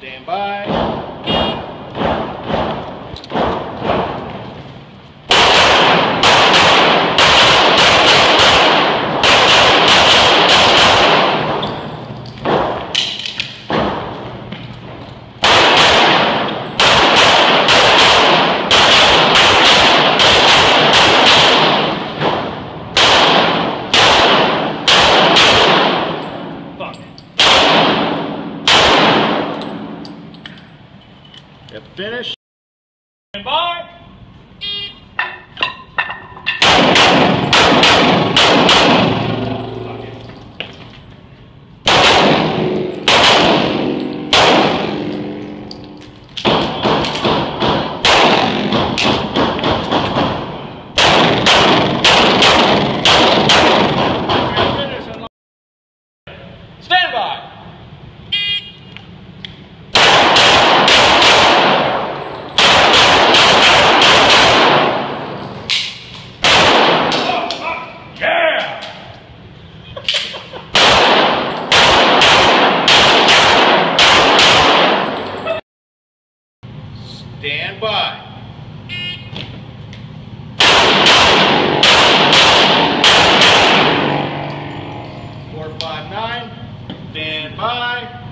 Stand by. Fuck. If finished. Stand by. Stand by. Yeah! Stand by. Four, five, nine. Stand by.